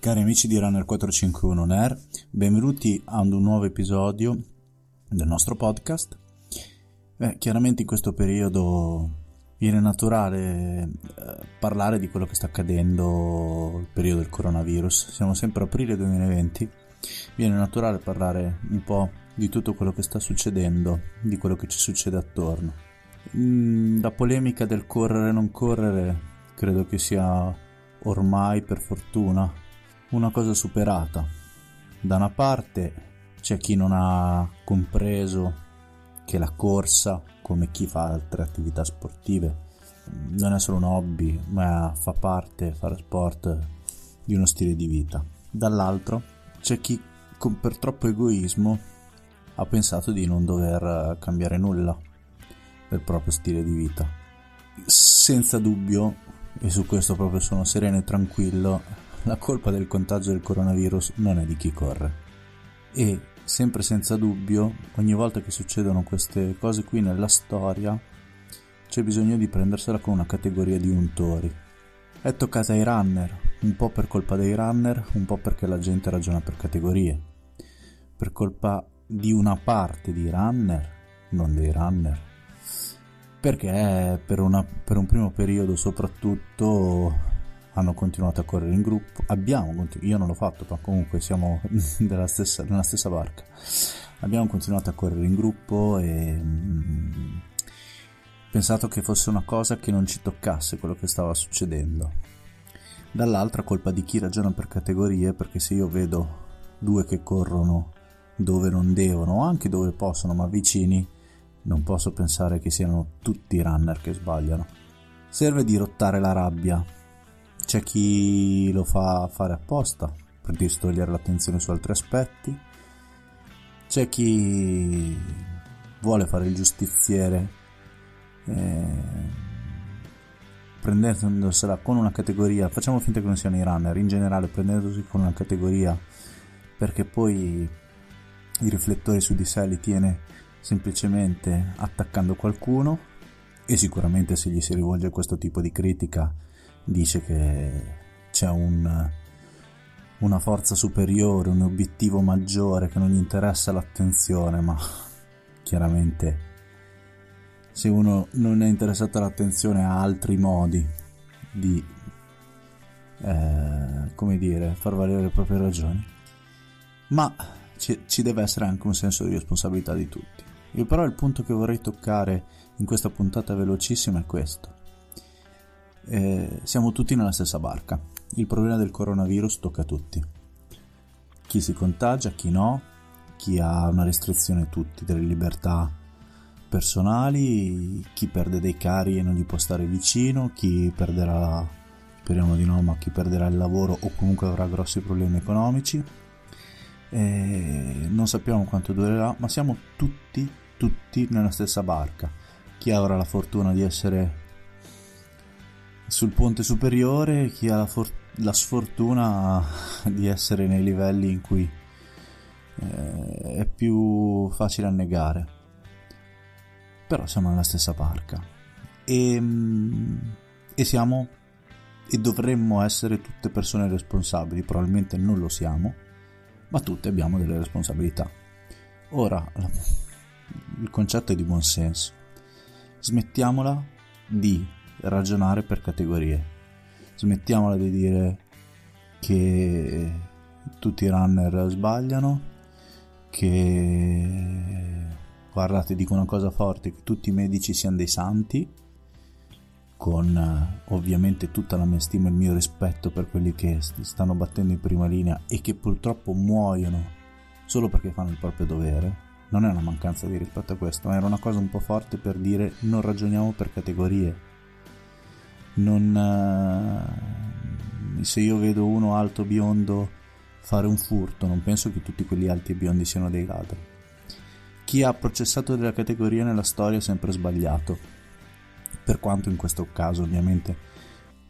Cari amici di Runner 451 NER, benvenuti ad un nuovo episodio del nostro podcast. Beh, chiaramente in questo periodo viene naturale eh, parlare di quello che sta accadendo il periodo del coronavirus. Siamo sempre aprile 2020, viene naturale parlare un po' di tutto quello che sta succedendo, di quello che ci succede attorno. Mm, la polemica del correre e non correre credo che sia ormai per fortuna una cosa superata. Da una parte c'è chi non ha compreso che la corsa, come chi fa altre attività sportive, non è solo un hobby, ma fa parte, fare sport, di uno stile di vita. Dall'altro c'è chi con per troppo egoismo ha pensato di non dover cambiare nulla del proprio stile di vita. Senza dubbio, e su questo proprio sono sereno e tranquillo, la colpa del contagio del coronavirus non è di chi corre. E, sempre senza dubbio, ogni volta che succedono queste cose qui nella storia, c'è bisogno di prendersela con una categoria di untori. È toccata ai runner, un po' per colpa dei runner, un po' perché la gente ragiona per categorie. Per colpa di una parte di runner, non dei runner. Perché per, una, per un primo periodo soprattutto hanno continuato a correre in gruppo, abbiamo continuato, io non l'ho fatto, ma comunque siamo stessa, nella stessa barca, abbiamo continuato a correre in gruppo e mh, mm, pensato che fosse una cosa che non ci toccasse quello che stava succedendo. Dall'altra colpa di chi ragiona per categorie, perché se io vedo due che corrono dove non devono, o anche dove possono, ma vicini, non posso pensare che siano tutti i runner che sbagliano. Serve dirottare la rabbia, c'è chi lo fa fare apposta per distogliere l'attenzione su altri aspetti. C'è chi vuole fare il giustiziere eh, prendendosela con una categoria, facciamo finta che non siano i runner, in generale prendendosi con una categoria perché poi i riflettori su di sé li tiene semplicemente attaccando qualcuno e sicuramente se gli si rivolge questo tipo di critica dice che c'è un, una forza superiore, un obiettivo maggiore che non gli interessa l'attenzione, ma chiaramente se uno non è interessato all'attenzione ha altri modi di, eh, come dire, far valere le proprie ragioni. Ma ci, ci deve essere anche un senso di responsabilità di tutti. Io però il punto che vorrei toccare in questa puntata velocissima è questo eh, siamo tutti nella stessa barca. Il problema del coronavirus tocca a tutti. Chi si contagia, chi no, chi ha una restrizione tutti delle libertà personali, chi perde dei cari e non gli può stare vicino, chi perderà, speriamo di no, ma chi perderà il lavoro o comunque avrà grossi problemi economici. E non sappiamo quanto durerà, ma siamo tutti, tutti nella stessa barca. Chi avrà la fortuna di essere sul ponte superiore chi ha la, for- la sfortuna di essere nei livelli in cui eh, è più facile annegare. Però siamo nella stessa barca e, mm, e siamo e dovremmo essere tutte persone responsabili, probabilmente non lo siamo, ma tutte abbiamo delle responsabilità. Ora, il concetto è di buon senso. Smettiamola di ragionare per categorie. Smettiamola di dire che tutti i runner sbagliano, che guardate dico una cosa forte, che tutti i medici siano dei santi, con ovviamente tutta la mia stima e il mio rispetto per quelli che stanno battendo in prima linea e che purtroppo muoiono solo perché fanno il proprio dovere. Non è una mancanza di rispetto a questo, ma era una cosa un po' forte per dire non ragioniamo per categorie non, eh, se io vedo uno alto biondo fare un furto, non penso che tutti quelli alti e biondi siano dei ladri. Chi ha processato della categoria nella storia è sempre sbagliato, per quanto in questo caso ovviamente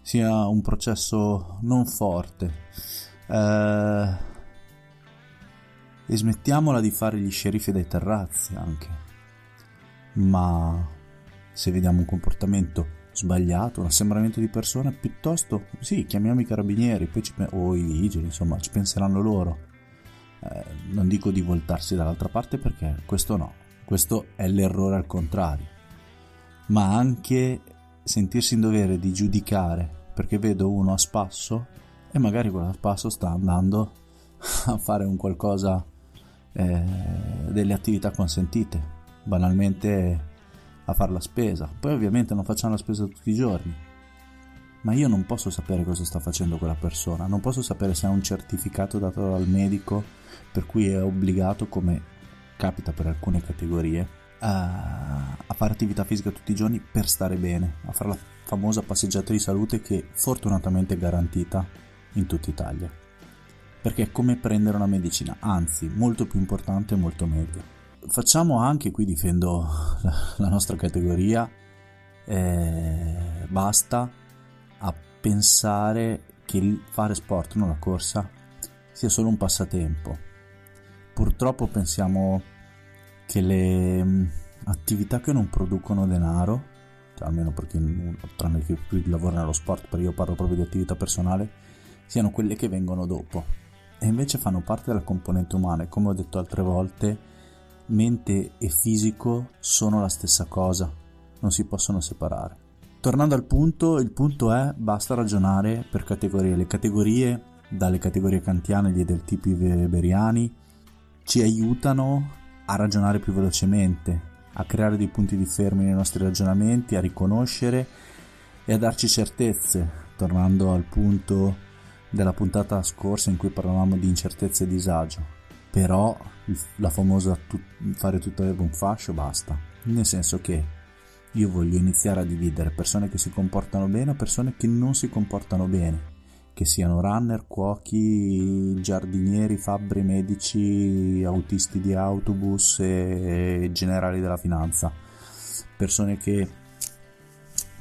sia un processo non forte. Eh, e smettiamola di fare gli sceriffi dai terrazzi anche. Ma se vediamo un comportamento sbagliato, un assembramento di persone, piuttosto sì, chiamiamo i carabinieri poi ci, o i vigili, insomma, ci penseranno loro. Eh, non dico di voltarsi dall'altra parte perché questo no, questo è l'errore al contrario, ma anche sentirsi in dovere di giudicare perché vedo uno a spasso e magari quello a spasso sta andando a fare un qualcosa eh, delle attività consentite, banalmente a fare la spesa. Poi ovviamente non facciamo la spesa tutti i giorni, ma io non posso sapere cosa sta facendo quella persona, non posso sapere se ha un certificato dato dal medico per cui è obbligato, come capita per alcune categorie, a, a fare attività fisica tutti i giorni per stare bene, a fare la famosa passeggiata di salute che fortunatamente è garantita in tutta Italia. Perché è come prendere una medicina, anzi molto più importante e molto meglio facciamo anche, qui difendo la, nostra categoria, eh, basta a pensare che fare sport, non la corsa, sia solo un passatempo. Purtroppo pensiamo che le mm, attività che non producono denaro, cioè almeno per chi tranne chi lavora nello sport, perché io parlo proprio di attività personale, siano quelle che vengono dopo. E invece fanno parte della componente umana e come ho detto altre volte, mente e fisico sono la stessa cosa, non si possono separare. Tornando al punto, il punto è basta ragionare per categorie. Le categorie, dalle categorie kantiane e del tipo weberiani, ci aiutano a ragionare più velocemente, a creare dei punti di fermi nei nostri ragionamenti, a riconoscere e a darci certezze. Tornando al punto della puntata scorsa in cui parlavamo di incertezza e disagio però la famosa tu- fare tutto l'erba un fascio basta, nel senso che io voglio iniziare a dividere persone che si comportano bene a persone che non si comportano bene, che siano runner, cuochi, giardinieri, fabbri, medici, autisti di autobus e generali della finanza, persone che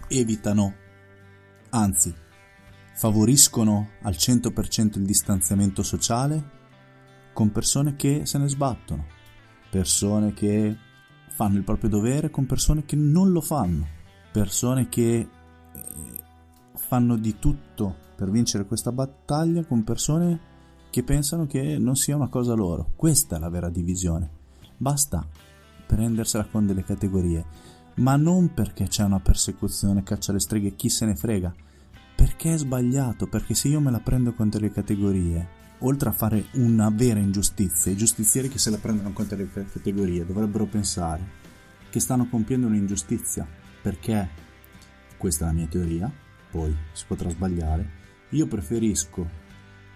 evitano, anzi favoriscono al 100% il distanziamento sociale con persone che se ne sbattono, persone che fanno il proprio dovere con persone che non lo fanno, persone che eh, fanno di tutto per vincere questa battaglia con persone che pensano che non sia una cosa loro. Questa è la vera divisione. Basta prendersela con delle categorie, ma non perché c'è una persecuzione, caccia alle streghe, chi se ne frega, perché è sbagliato, perché se io me la prendo con delle categorie oltre a fare una vera ingiustizia, i giustizieri che se la prendono conto le categorie dovrebbero pensare che stanno compiendo un'ingiustizia, perché, questa è la mia teoria, poi si potrà sbagliare, io preferisco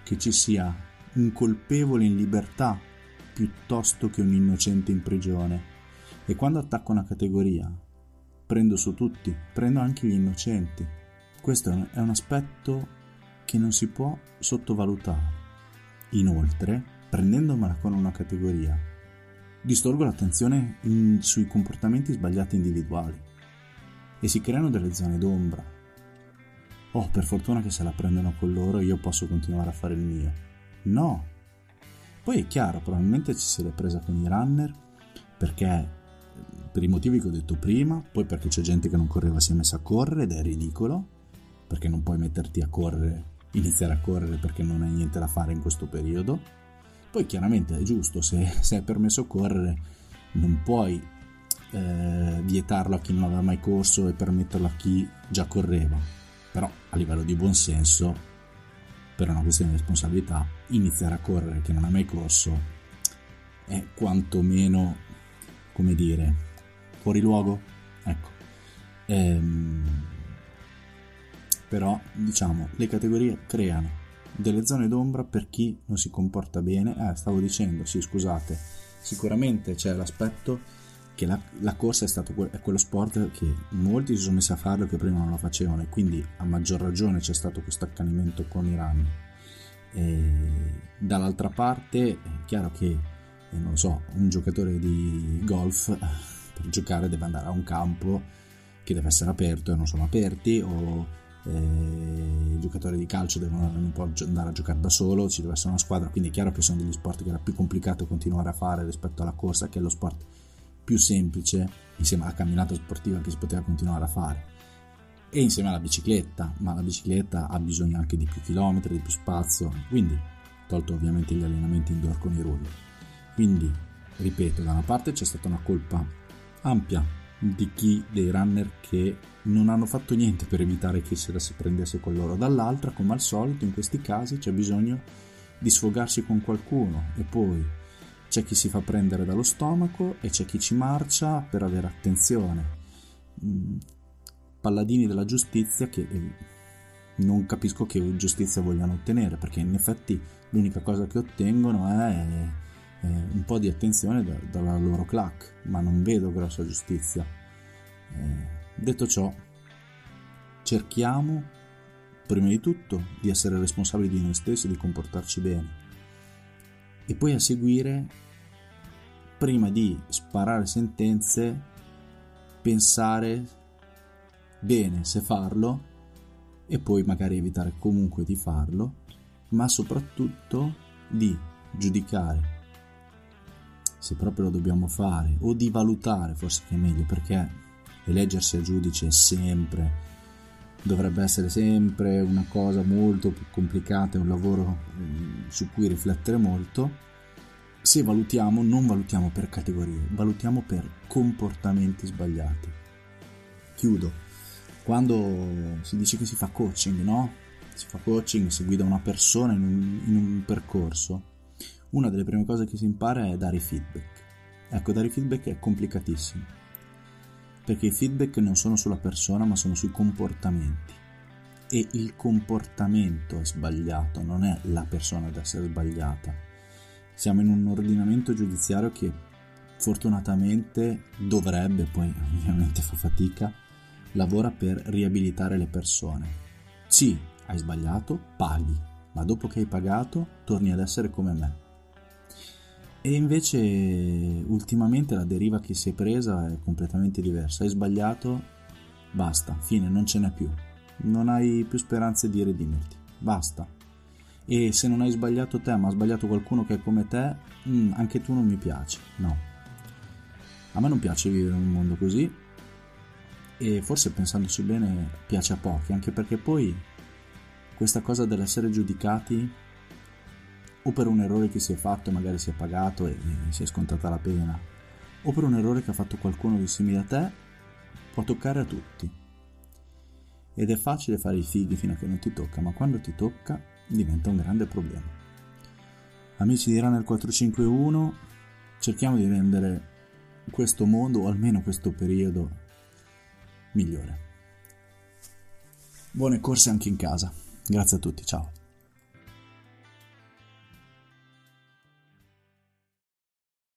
che ci sia un colpevole in libertà piuttosto che un innocente in prigione. E quando attacco una categoria, prendo su tutti, prendo anche gli innocenti. Questo è un aspetto che non si può sottovalutare. Inoltre, prendendomela con una categoria, distolgo l'attenzione in, sui comportamenti sbagliati individuali e si creano delle zone d'ombra. Oh, per fortuna che se la prendono con loro io posso continuare a fare il mio. No. Poi è chiaro, probabilmente ci si è presa con i runner perché per i motivi che ho detto prima, poi perché c'è gente che non correva si è messa a correre ed è ridicolo, perché non puoi metterti a correre iniziare a correre perché non hai niente da fare in questo periodo. Poi chiaramente è giusto, se, se è permesso correre non puoi eh, vietarlo a chi non aveva mai corso e permetterlo a chi già correva. Però a livello di buonsenso, per una questione di responsabilità, iniziare a correre chi non ha mai corso è quantomeno, come dire, fuori luogo. Ecco. Ehm, però, diciamo, le categorie creano delle zone d'ombra per chi non si comporta bene. Eh, stavo dicendo, sì, scusate, sicuramente c'è l'aspetto che la, la corsa è, stato, è quello sport che molti si sono messi a farlo che prima non lo facevano e quindi a maggior ragione c'è stato questo accanimento con i run. E dall'altra parte è chiaro che, eh, non so, un giocatore di golf per giocare deve andare a un campo che deve essere aperto e non sono aperti o eh, i giocatori di calcio devono non può andare a giocare da solo, ci deve essere una squadra, quindi è chiaro che sono degli sport che era più complicato continuare a fare rispetto alla corsa, che è lo sport più semplice insieme alla camminata sportiva che si poteva continuare a fare. e insieme alla bicicletta, ma la bicicletta ha bisogno anche di più chilometri, di più spazio, quindi tolto ovviamente gli allenamenti indoor con i rulli. Quindi, ripeto, da una parte c'è stata una colpa ampia di chi dei runner che non hanno fatto niente per evitare che se la si prendesse con loro, dall'altra, come al solito, in questi casi c'è bisogno di sfogarsi con qualcuno e poi c'è chi si fa prendere dallo stomaco e c'è chi ci marcia per avere attenzione. Mm, palladini della giustizia che eh, non capisco che giustizia vogliano ottenere perché in effetti l'unica cosa che ottengono è, è un po' di attenzione da, dalla loro clac ma non vedo grossa giustizia. Eh, detto ciò cerchiamo prima di tutto di essere responsabili di noi stessi di comportarci bene. E poi a seguire prima di sparare sentenze pensare bene se farlo e poi magari evitare comunque di farlo, ma soprattutto di giudicare se proprio lo dobbiamo fare o di valutare forse che è meglio perché eleggersi a giudice è sempre dovrebbe essere sempre una cosa molto complicata, un lavoro mm, su cui riflettere molto. Se valutiamo, non valutiamo per categorie, valutiamo per comportamenti sbagliati. Chiudo. Quando si dice che si fa coaching, no? Si fa coaching, si guida una persona in un, in un percorso. Una delle prime cose che si impara è dare feedback. Ecco, dare feedback è complicatissimo perché i feedback non sono sulla persona ma sono sui comportamenti e il comportamento è sbagliato, non è la persona ad essere sbagliata. Siamo in un ordinamento giudiziario che fortunatamente dovrebbe, poi ovviamente fa fatica, lavora per riabilitare le persone. Sì, hai sbagliato, paghi, ma dopo che hai pagato torni ad essere come me. E invece ultimamente la deriva che si è presa è completamente diversa. Hai sbagliato, basta, fine, non ce n'è più. Non hai più speranze di redimerti, basta. E se non hai sbagliato te, ma ha sbagliato qualcuno che è come te, mm, anche tu non mi piaci. No. A me non piace vivere in un mondo così e forse pensandoci bene piace a pochi, anche perché poi questa cosa dell'essere giudicati o per un errore che si è fatto e magari si è pagato e, si è scontata la pena, o per un errore che ha fatto qualcuno di simile a te, può toccare a tutti. Ed è facile fare i fighi fino a che non ti tocca, ma quando ti tocca diventa un grande problema. Amici di Runner 451, cerchiamo di rendere questo mondo, o almeno questo periodo, migliore. Buone corse anche in casa. Grazie a tutti, ciao.